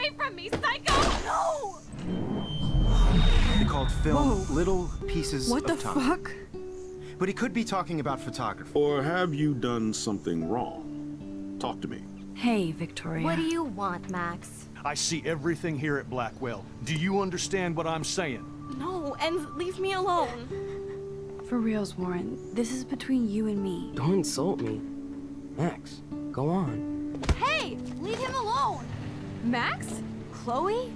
away from me, psycho! No! They called film Whoa. little pieces of- time. What the fuck? But he could be talking about photography. Or have you done something wrong? Talk to me. Hey, Victoria. What do you want, Max? I see everything here at Blackwell. Do you understand what I'm saying? No, and leave me alone. For reals, Warren, this is between you and me. Don't insult me. Max, go on. Hey, leave him alone. Max? Chloe?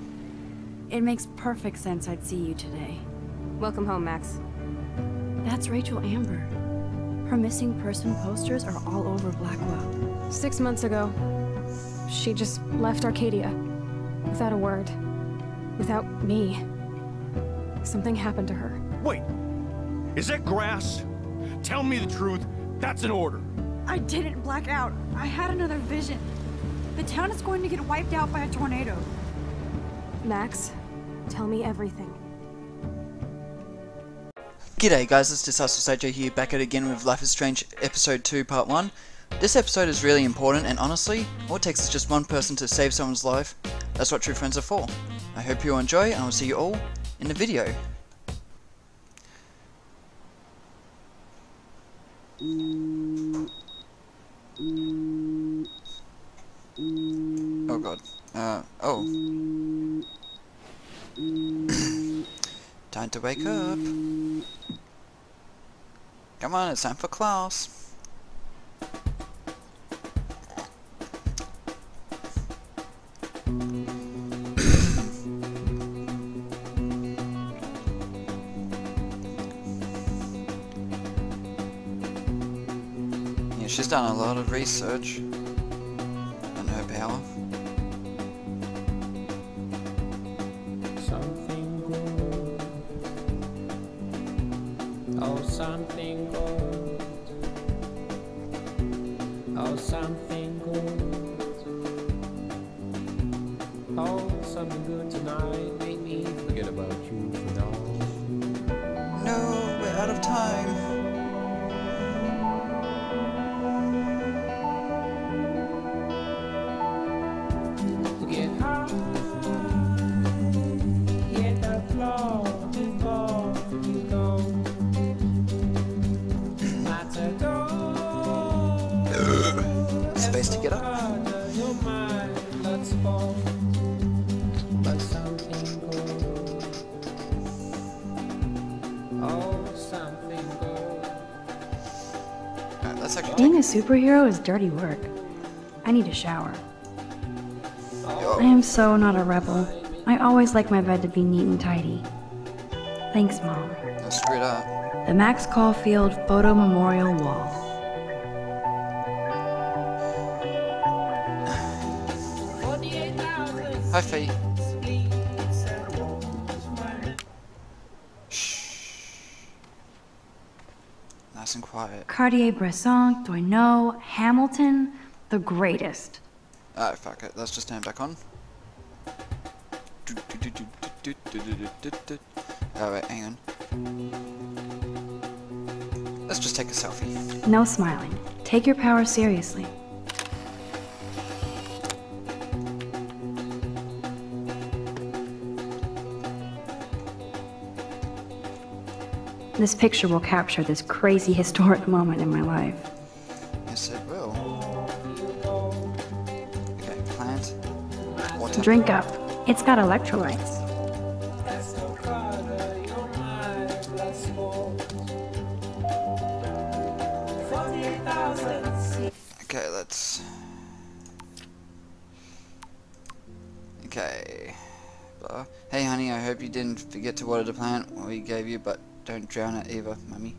It makes perfect sense I'd see you today. Welcome home, Max. That's Rachel Amber. Her missing person posters are all over Blackwell. Six months ago, she just left Arcadia. Without a word. Without me. Something happened to her. Wait, is that grass? Tell me the truth. That's an order. I didn't black out. I had another vision. The town is going to get wiped out by a tornado. Max, tell me everything. G'day guys, it's DisastrousAJ here, back at it again with Life is Strange Episode 2 Part 1. This episode is really important, and honestly, all it takes is just one person to save someone's life. That's what true friends are for. I hope you all enjoy, and I'll see you all in the video. Oh god. Uh, oh. Time to wake up. Come on, it's time for class. yeah, she's done a lot of research superhero is dirty work. I need a shower. I am so not a rebel. I always like my bed to be neat and tidy. Thanks, Mom. No, screw it up. The Max Caulfield Photo Memorial Wall. Cartier-Bresson, Doisneau, Hamilton, the greatest. Alright, fuck it. Let's just turn back on. Alright, hang on. Let's just take a selfie. No smiling. Take your power seriously. This picture will capture this crazy historic moment in my life. Yes, it will. Okay, plant. Water. Drink up. It's got electrolytes. Okay, let's. Okay. Hey, honey, I hope you didn't forget to water the plant we gave you, but don't drown it either, mummy.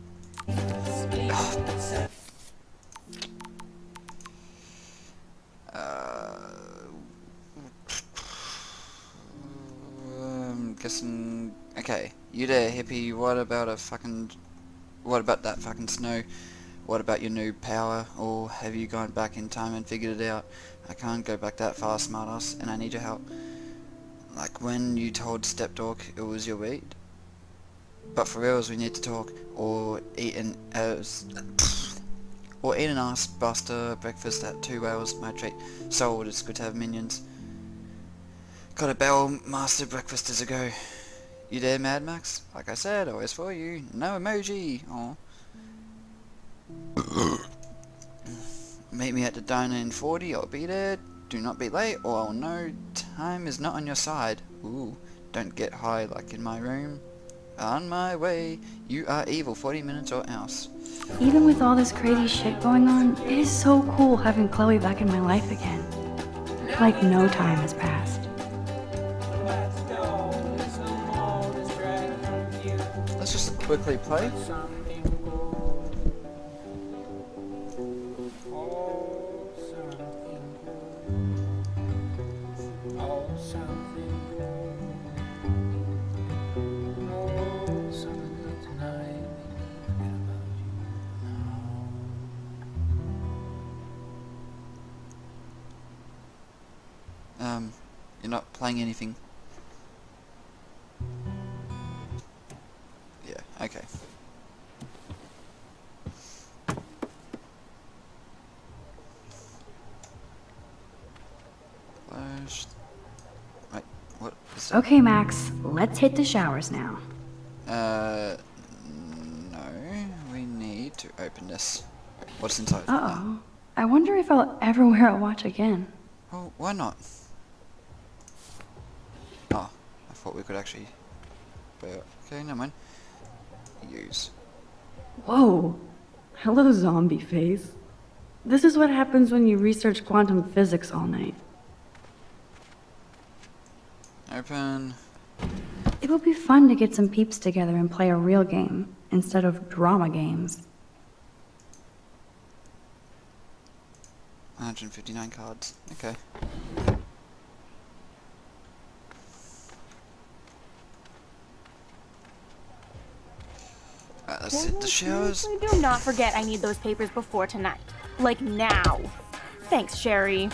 uh, I'm guessing. Okay, you there, hippie. What about a fucking. What about that fucking snow? What about your new power? Or have you gone back in time and figured it out? I can't go back that far, smartass, and I need your help. Like when you told Stepdog it was your weight. But for reals, we need to talk, or eat an uh, or eat an ass buster breakfast at Two Whales. My treat. Sold. It's good to have minions. Got a bell master breakfast as a go. You there, Mad Max? Like I said, always for you. No emoji. Meet me at the diner in 40. I'll be there. Do not be late, or I'll know time is not on your side. Ooh, don't get high like in my room. On my way. You are evil. 40 minutes or else. Even with all this crazy shit going on, it is so cool having Chloe back in my life again. Like no time has passed. Let's just quickly play. Um, you're not playing anything. Yeah, okay. Wait, what is that? Okay, Max, let's hit the showers now. Uh, no, we need to open this. What's inside? Uh oh. I wonder if I'll ever wear a watch again. Well, why not? Oh, I thought we could actually. But okay, never mind. Use. Whoa. Hello, zombie face. This is what happens when you research quantum physics all night. Open. It would be fun to get some peeps together and play a real game instead of drama games. 159 cards. Okay. Alright, let's the showers. Seriously, do not forget I need those papers before tonight. Like now. Thanks, Sherry.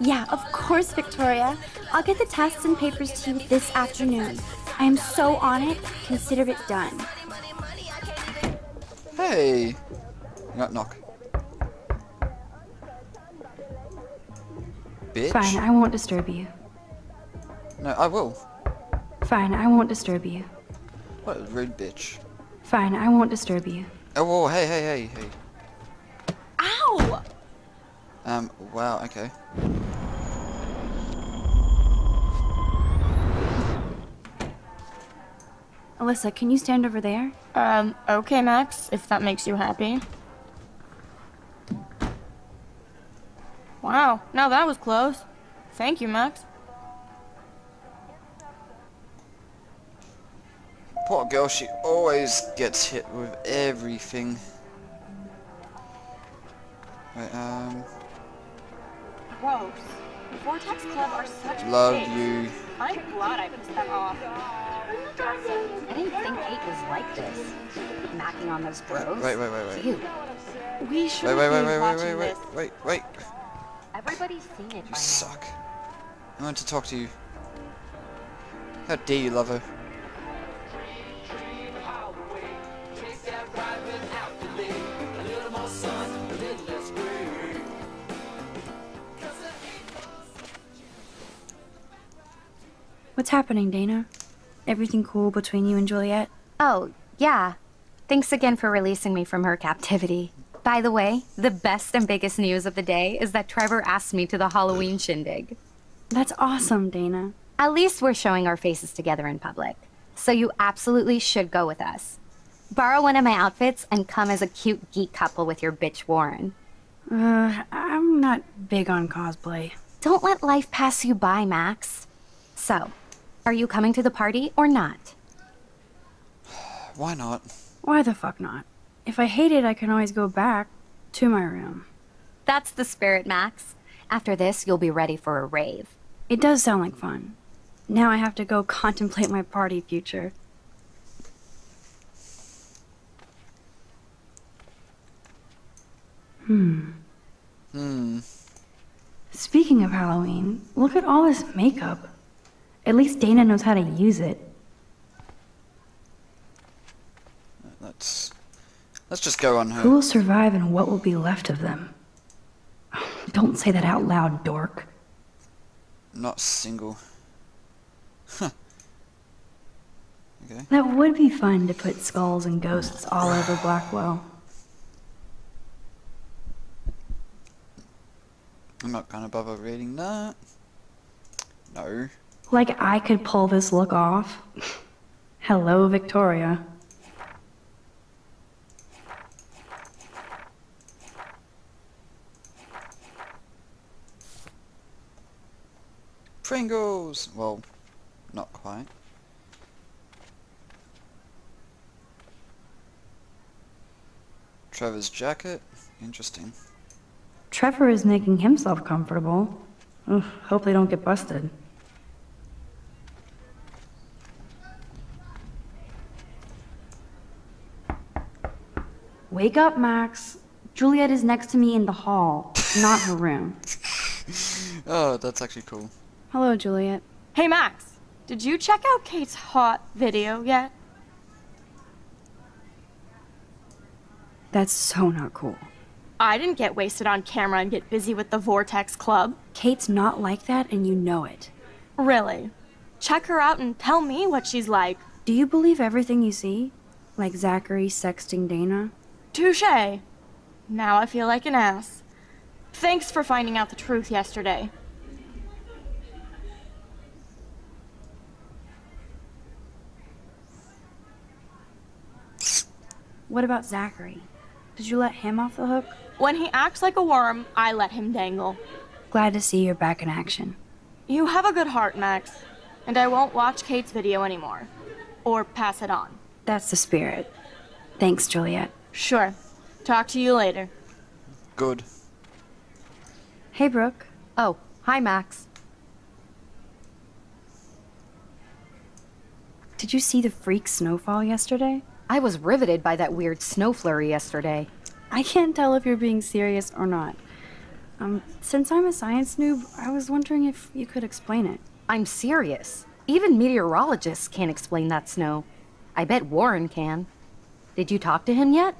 Yeah, of course, Victoria. I'll get the tests and papers to you this afternoon. I am so on it. Consider it done. Hey! Knock, knock. Bitch. Fine, I won't disturb you. No, I will. Fine, I won't disturb you. What a rude bitch. Fine, I won't disturb you. Oh, whoa, hey, hey, hey, hey. Ow! Um, wow, okay. Alyssa, can you stand over there? Um, okay, Max, if that makes you happy. Wow, now that was close. Thank you, Max. Poor girl, she always gets hit with everything. Wait, um, Gross. Vortex Club are such love you. I'm glad I pissed them off. I didn't think Kate was like this. Macking on those Wait, bros. wait, wait, wait, wait. We should Wait, wait, wait, wait, wait, wait, wait, wait, wait. everybody's seen it You suck. I want to talk to you. How dare you love What's happening, Dana? Everything cool between you and Juliet? Oh, yeah. Thanks again for releasing me from her captivity. By the way, the best and biggest news of the day is that Trevor asked me to the Halloween shindig. That's awesome, Dana. At least we're showing our faces together in public. So you absolutely should go with us. Borrow one of my outfits and come as a cute geek couple with your bitch Warren. Uh, I'm not big on cosplay. Don't let life pass you by, Max. So, are you coming to the party or not? Why not? Why the fuck not? If I hate it, I can always go back to my room. That's the spirit, Max. After this, you'll be ready for a rave. It does sound like fun. Now I have to go contemplate my party future. Hmm. Hmm. Speaking of Halloween, look at all this makeup. At least Dana knows how to use it. Let's let's just go on Who will survive and what will be left of them? Don't say that out loud, dork. not single. Huh. Okay. That would be fun to put skulls and ghosts all over Blackwell. I'm not gonna bother reading that. No. Like I could pull this look off. Hello, Victoria. Pringles! Well, not quite. Trevor's jacket. Interesting. Trevor is making himself comfortable. Ugh, hope they don't get busted. Wake up, Max. Juliet is next to me in the hall, not her room. Oh, that's actually cool. Hello, Juliet. Hey, Max, did you check out Kate's hot video yet? That's so not cool. I didn't get wasted on camera and get busy with the Vortex Club. Kate's not like that, and you know it. Really? Check her out and tell me what she's like. Do you believe everything you see? Like Zachary sexting Dana? Touche. Now I feel like an ass. Thanks for finding out the truth yesterday. What about Zachary? Did you let him off the hook? When he acts like a worm, I let him dangle. Glad to see you're back in action. You have a good heart, Max. And I won't watch Kate's video anymore. Or pass it on. That's the spirit. Thanks, Juliet. Sure. Talk to you later. Good. Hey, Brooke. Oh, hi, Max. Did you see the freak snowfall yesterday? I was riveted by that weird snow flurry yesterday. I can't tell if you're being serious or not. Um, since I'm a science noob, I was wondering if you could explain it. I'm serious. Even meteorologists can't explain that snow. I bet Warren can. Did you talk to him yet?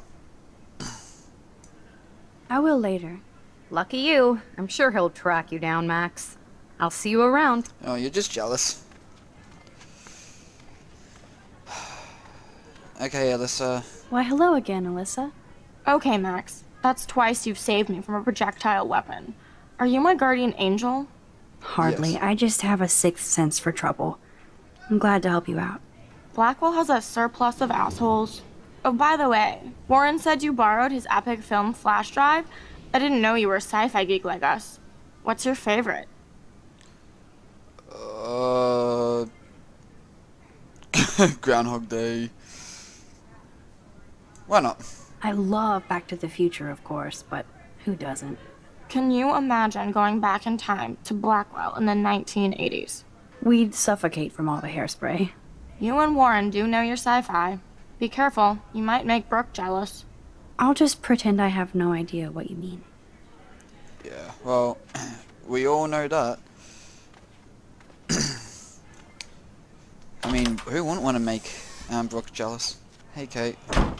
I will later. Lucky you. I'm sure he'll track you down, Max. I'll see you around. Oh, you're just jealous. okay, Alyssa. Why, hello again, Alyssa. Okay, Max. That's twice you've saved me from a projectile weapon. Are you my guardian angel? Hardly. Yes. I just have a sixth sense for trouble. I'm glad to help you out. Blackwell has a surplus of assholes. Oh, by the way, Warren said you borrowed his epic film flash drive. I didn't know you were a sci-fi geek like us. What's your favorite? Uh. Groundhog Day. Why not? I love Back to the Future, of course, but who doesn't? Can you imagine going back in time to Blackwell in the 1980s? We'd suffocate from all the hairspray. You and Warren do know your sci-fi. Be careful, you might make Brooke jealous. I'll just pretend I have no idea what you mean. Yeah, well, we all know that. I mean, who wouldn't want to make um, Brooke jealous? Hey, Kate. Oh,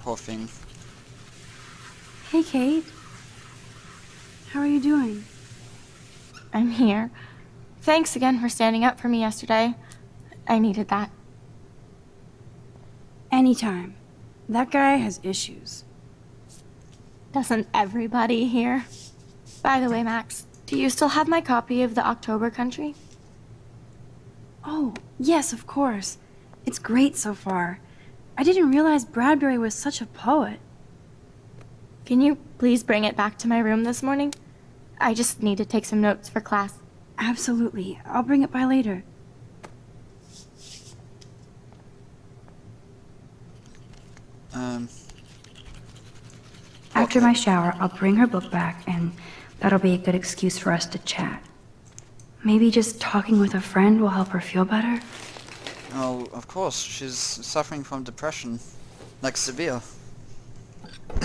poor thing. Hey, Kate. How are you doing? I'm here. Thanks again for standing up for me yesterday. I needed that. Anytime. That guy has issues. Doesn't everybody here? By the way, Max, do you still have my copy of The October Country? Oh, yes, of course. It's great so far. I didn't realize Bradbury was such a poet. Can you please bring it back to my room this morning? I just need to take some notes for class. Absolutely. I'll bring it by later. Um, After Okay. my shower, I'll bring her book back, and that'll be a good excuse for us to chat. Maybe just talking with a friend will help her feel better? oh, of course, she's suffering from depression. Like, severe.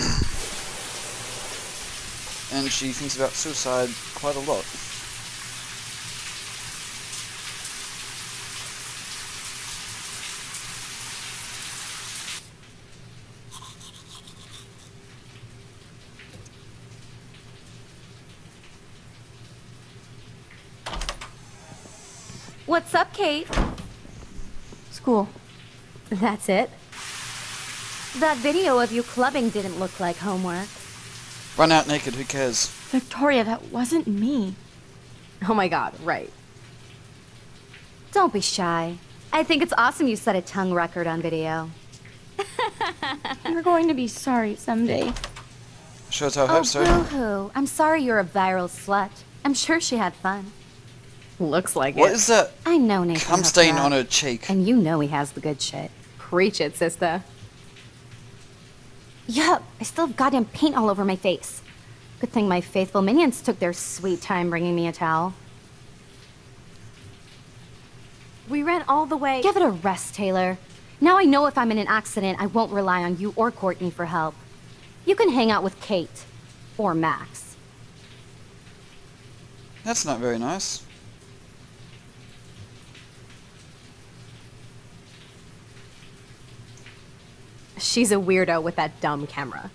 and she thinks about suicide quite a lot. What's up, Kate? School. That's it? That video of you clubbing didn't look like homework. Run out naked, who cares? Victoria, that wasn't me. Oh my god, right. Don't be shy. I think it's awesome you set a tongue record on video. You're going to be sorry someday. Sure as I Oh, hope so. boo-hoo. I'm sorry you're a viral slut. I'm sure she had fun. Looks like What What is that I know Nathan. cum hooked stain up. on her cheek? And you know he has the good shit. Preach it, sister. Yup, I still have goddamn paint all over my face. Good thing my faithful minions took their sweet time bringing me a towel. We ran all the way. Give it a rest, Taylor. Now I know if I'm in an accident, I won't rely on you or Courtney for help. You can hang out with Kate. Or Max. That's not very nice. She's a weirdo with that dumb camera.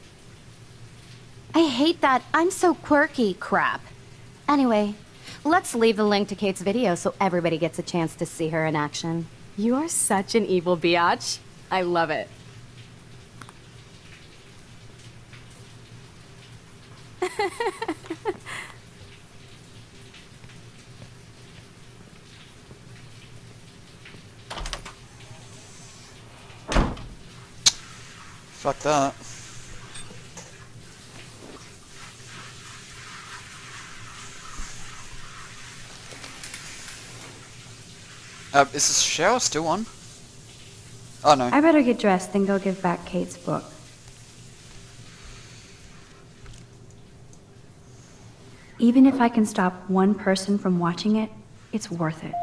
I hate that I'm so quirky crap. Anyway, let's leave the link to Kate's video so everybody gets a chance to see her in action. You are such an evil biatch. I love it. Fuck that. Uh, is shower still on? Oh no. I better get dressed, then go give back Kate's book. Even if I can stop one person from watching it, it's worth it.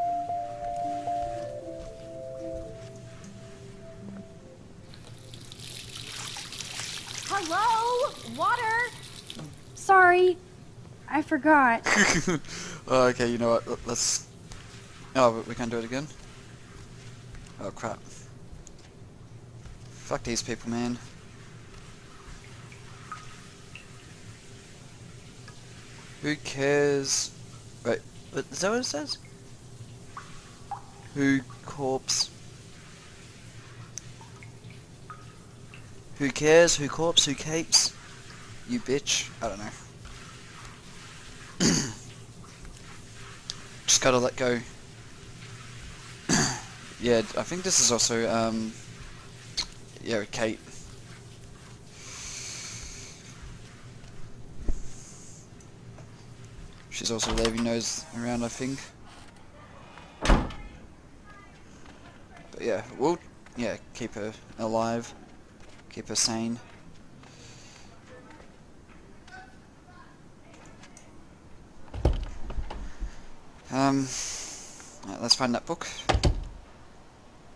I forgot. oh, okay, you know what? Let's. Oh, we- can't do it again. Oh crap. Fuck these people, man. Who cares? Wait, is that what it says? Who corpse? Who cares? Who corpse? Who capes? You bitch. I don't know. Just gotta let go. yeah, I think this is also, um, yeah, Kate. She's also leaving those around, I think. But yeah, we'll, yeah, keep her alive. Keep her sane. Um, right, let's find that book.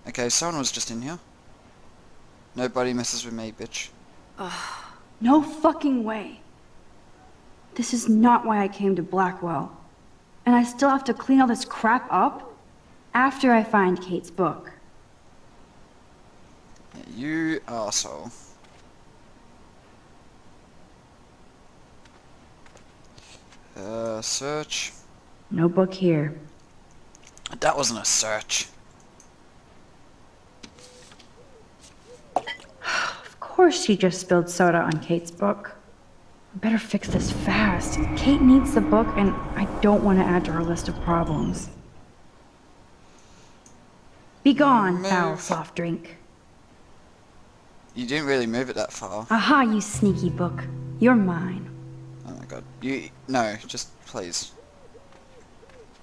Okay, someone was just in here. Nobody messes with me, bitch. No fucking way. This is not why I came to Blackwell. And I still have to clean all this crap up after I find Kate's book. You arsehole. Uh, search. No book here. That wasn't a search. Of course she just spilled soda on Kate's book. I better fix this fast. Kate needs the book, and I don't want to add to her list of problems. Be gone, foul soft drink. You didn't really move it that far. Aha, you sneaky book. You're mine. Oh my god. You, no, just please.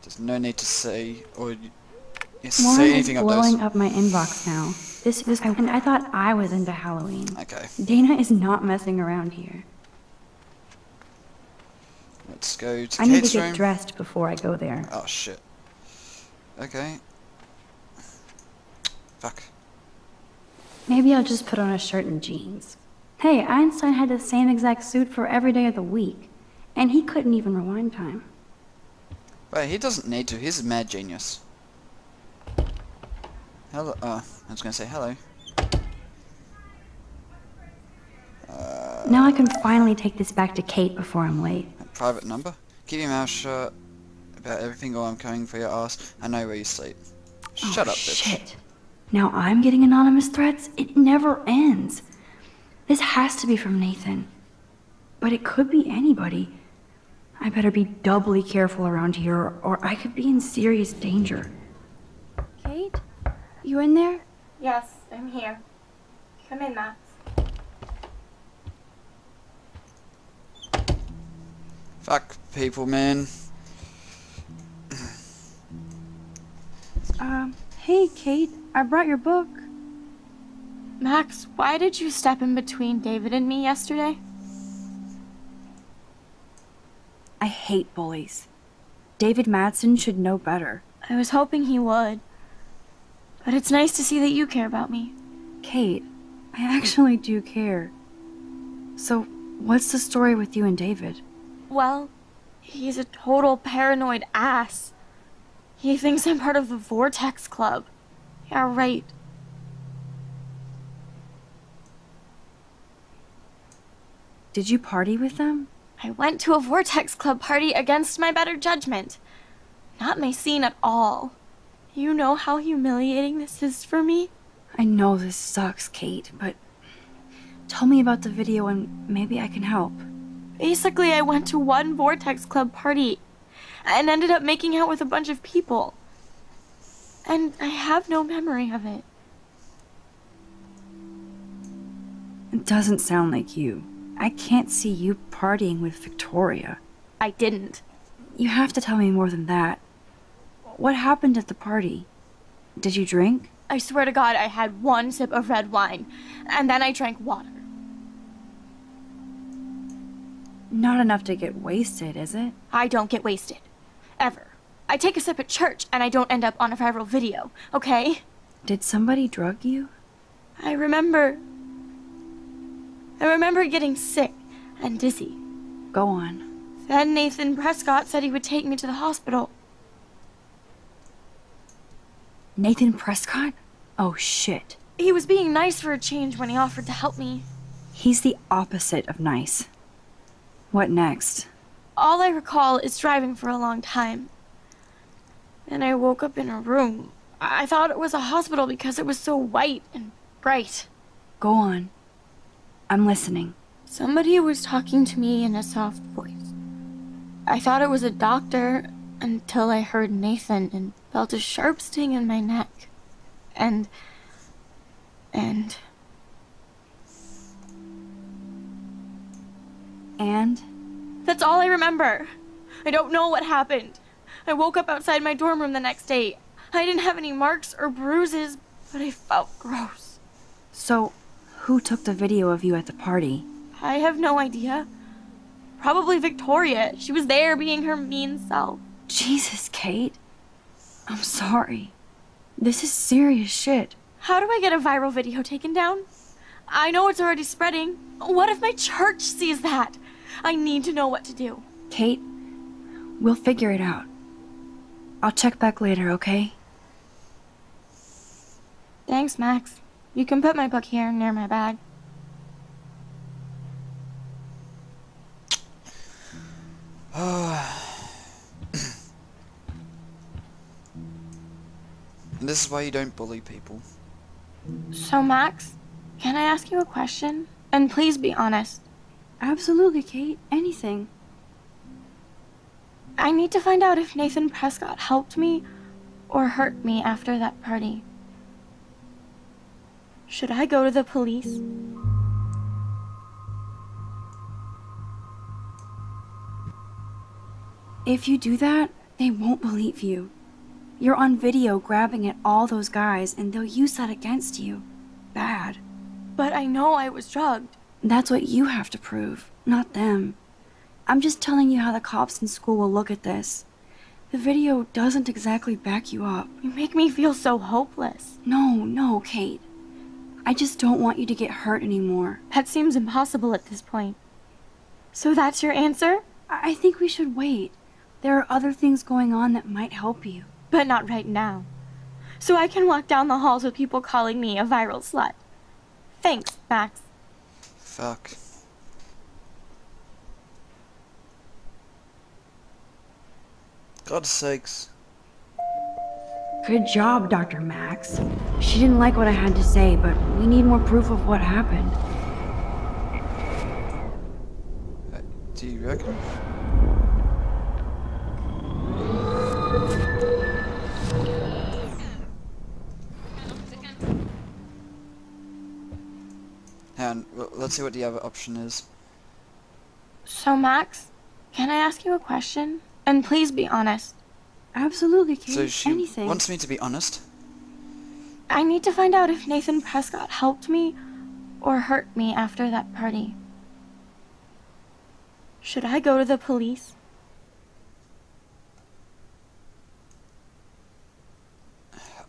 There's no need to say, or you, you say Warren is anything up blowing those. up my inbox now. This is, and I thought I was into Halloween. Okay, Dana is not messing around here. let's go to I need to get room. dressed before I go there. Oh shit. Okay. Fuck. Maybe I'll just put on a shirt and jeans. Hey, Einstein had the same exact suit for every day of the week, and he couldn't even rewind time. Wait, he doesn't need to. He's a mad genius. Hello. Uh, I was gonna say hello. Uh, Now I can finally take this back to Kate before I'm late. private number. Keep your mouth shut. about everything while I'm coming for your ass. I know where you sleep. Oh, Shut up, bitch. shit. Now I'm getting anonymous threats? It never ends. This has to be from Nathan. But it could be anybody. I better be doubly careful around here, or I could be in serious danger. Kate? You in there? Yes, I'm here. Come in, Max. Fuck people, man. Um, hey, Kate. I brought your book. Max, why did you step in between David and me yesterday? I hate bullies. David Madsen should know better. I was hoping he would. But it's nice to see that you care about me. Kate, I actually do care. So, what's the story with you and David? Well, he's a total paranoid ass. He thinks I'm part of the Vortex Club. Yeah, right. Did you party with them? I went to a Vortex Club party against my better judgment. Not my scene at all. You know how humiliating this is for me? I know this sucks, Kate, but tell me about the video and maybe I can help. Basically, I went to one Vortex Club party and ended up making out with a bunch of people. And I have no memory of it. It doesn't sound like you. I can't see you partying with Victoria. I didn't. You have to tell me more than that. What happened at the party? Did you drink? I swear to God, I had one sip of red wine, and then I drank water. Not enough to get wasted, is it? I don't get wasted. Ever. I take a sip at church, and I don't end up on a viral video, okay? Did somebody drug you? I remember. I remember getting sick and dizzy. Go on. Then Nathan Prescott said he would take me to the hospital. Nathan Prescott? Oh shit. He was being nice for a change when he offered to help me. He's the opposite of nice. What next? All I recall is driving for a long time. Then I woke up in a room. I I thought it was a hospital because it was so white and bright. Go on. I'm listening. Somebody was talking to me in a soft voice. I thought it was a doctor until I heard Nathan and felt a sharp sting in my neck. And. and. And? That's all I remember. I don't know what happened. I woke up outside my dorm room the next day. I didn't have any marks or bruises, but I felt gross. So, who took the video of you at the party? I have no idea. Probably Victoria. She was there being her mean self. Jesus, Kate. I'm sorry. This is serious shit. How do I get a viral video taken down? I know it's already spreading. What if my church sees that? I need to know what to do. Kate, we'll figure it out. I'll check back later, okay? Thanks, Max. You can put my book here near my bag. This is why you don't bully people. So, Max, can I ask you a question? And please be honest. Absolutely, Kate. Anything. I need to find out if Nathan Prescott helped me or hurt me after that party. Should I go to the police? If you do that, they won't believe you. You're on video grabbing at all those guys, and they'll use that against you. Bad. But I know I was drugged. That's what you have to prove, not them. I'm just telling you how the cops in school will look at this. The video doesn't exactly back you up. You make me feel so hopeless. No, no, Kate. I just don't want you to get hurt anymore. That seems impossible at this point. So that's your answer? I I think we should wait. There are other things going on that might help you. But not right now. So I can walk down the halls with people calling me a viral slut. Thanks, Max. Fuck. God's sakes. Good job, Dr. Max. She didn't like what I had to say, but we need more proof of what happened. Uh, do you reckon? Hang on, let's see what the other option is. So, Max, can I ask you a question? And please be honest. Absolutely, Kate. So she Anything. wants me to be honest. I need to find out if Nathan Prescott helped me or hurt me after that party. Should I go to the police?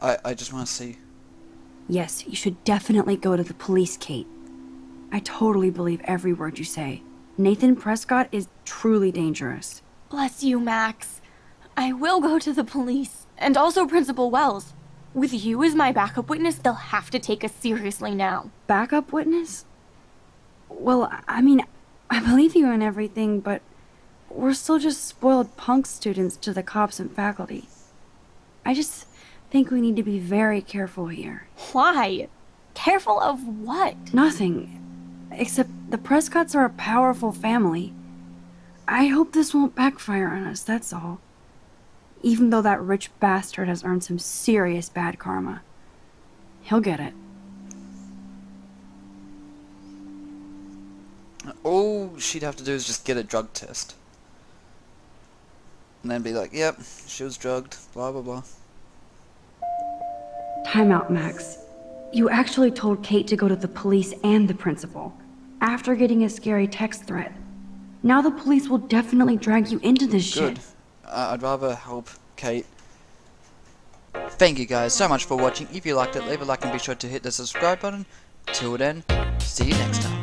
I, I just want to see. Yes, you should definitely go to the police, Kate. I totally believe every word you say. Nathan Prescott is truly dangerous. Bless you, Max. I will go to the police, and also Principal Wells. With you as my backup witness, they'll have to take us seriously now. Backup witness? Well, I mean, I believe you in everything, but we're still just spoiled punk students to the cops and faculty. I just think we need to be very careful here. Why? Careful of what? Nothing. Except the Prescotts are a powerful family. I hope this won't backfire on us, that's all. Even though that rich bastard has earned some serious bad karma. He'll get it. All she'd have to do is just get a drug test. And then be like, yep, she was drugged, blah blah blah. Time out, Max. You actually told Kate to go to the police and the principal after getting a scary text threat. Now the police will definitely drag you into this Good. shit. Uh, I'd rather help Kate. Thank you guys so much for watching. If you liked it, leave a like and be sure to hit the subscribe button. Till then, see you next time.